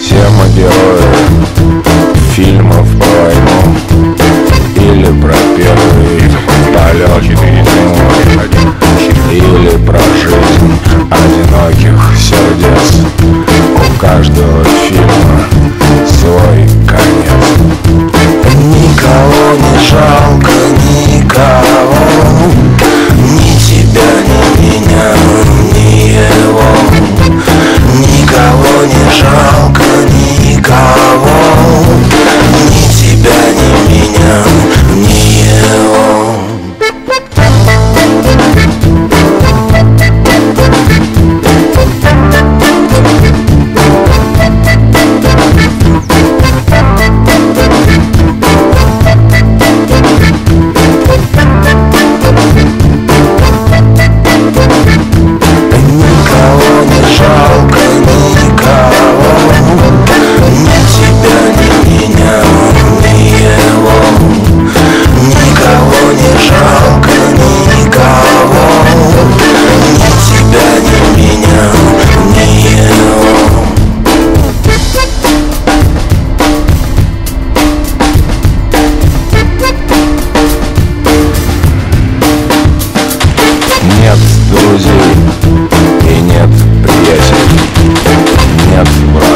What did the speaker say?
Все мы герои фильмов про войну Или про первый полет Или про жизнь одиноких сердец. У каждого have to learn.